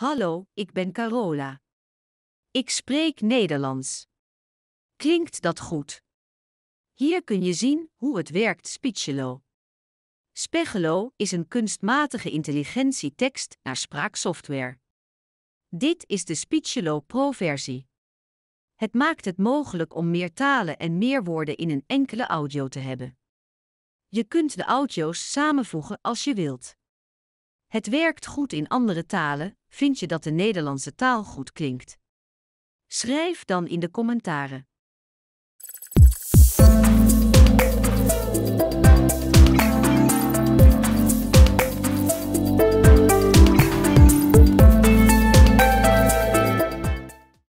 Hallo, ik ben Carola. Ik spreek Nederlands. Klinkt dat goed? Hier kun je zien hoe het werkt Speechelo. Spechelo is een kunstmatige intelligentie tekst naar spraaksoftware. Dit is de Speechelo Pro-versie. Het maakt het mogelijk om meer talen en meer woorden in een enkele audio te hebben. Je kunt de audio's samenvoegen als je wilt. Het werkt goed in andere talen, vind je dat de Nederlandse taal goed klinkt? Schrijf dan in de commentaren.